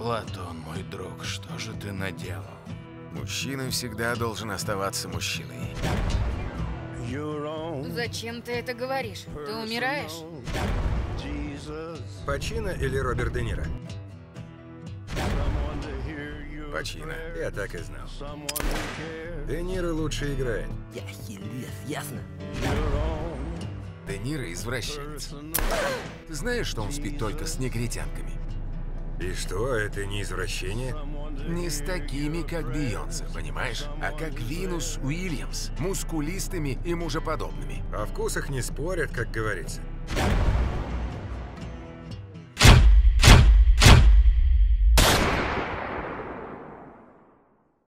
Платон, мой друг, что же ты наделал? Мужчина всегда должен оставаться мужчиной. Зачем ты это говоришь? Ты умираешь? Пачино или Роберт Де Ниро? Пачино. Я так и знал. Де Ниро лучше играет. Я хилес, ясно? Де Ниро извращенец. Ты знаешь, что он спит только с негритянками? И что, это не извращение? Не с такими, как Бейонсе, понимаешь? А как Винус Уильямс. Мускулистыми и мужеподобными. О вкусах не спорят, как говорится.